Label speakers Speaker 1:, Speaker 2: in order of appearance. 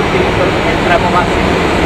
Speaker 1: último, el tramo.